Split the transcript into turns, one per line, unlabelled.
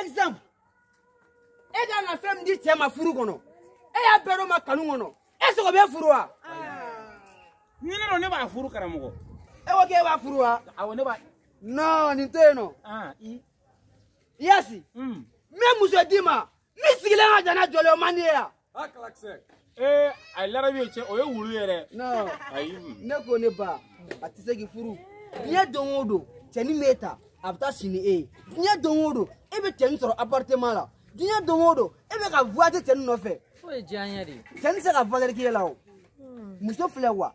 exemple e ka kan ka fɛn min di cɛ ma furu kɔnɔ e y'a bɛɛ dɔ ma kanu kɔnɔ e sogo bɛ furu wa.
ni ne don ne b'a furu karamɔgɔ.
e ko k'e b'a furu wa.
awɔ ne b'a.
non nin to yen nɔ.
i.
yasi. n bɛ muso d'i ma min sigilen ka jana jɔlen o man di ye wa.
a kalakisɛ ee a ye larabi ye cɛ o ye wulu yɛrɛ
non
ayi
ne ko ne ba a tɛ se k'i furu diɲɛ don o don cɛnin b'e ta a bɛ taa sini e ye diɲɛ don o don e bɛ cɛnin sɔrɔ appartement la diɲɛ don o don e bɛ ka voyage cɛnin nɔfɛ
o ye diyaɲɛ de ye
cɛnin tɛ se ka valeur k'e la o muso filɛ wa